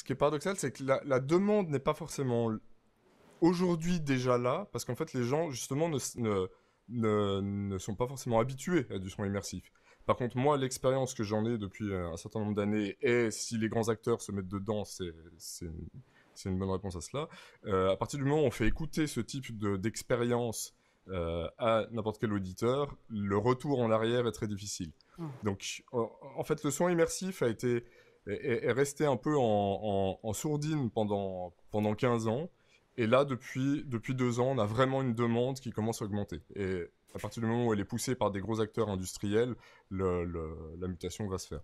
ce qui est paradoxal, c'est que la, la demande n'est pas forcément aujourd'hui déjà là, parce qu'en fait, les gens, justement, ne, ne, ne, ne, sont pas forcément habitués à du son immersif. Par contre, moi, l'expérience que j'en ai depuis un certain nombre d'années, et si les grands acteurs se mettent dedans, c'est une bonne réponse à cela. Euh, à partir du moment où on fait écouter ce type d'expérience euh, à n'importe quel auditeur, le retour en arrière est très difficile. Mmh. Donc, en, en, fait, le son immersif a été est, est resté un peu en, sourdine pendant pendant 15 ans. Et là, depuis depuis deux ans, on a vraiment une demande qui commence à augmenter. Et à partir du moment où elle est poussée par des gros acteurs industriels, la mutation va se faire.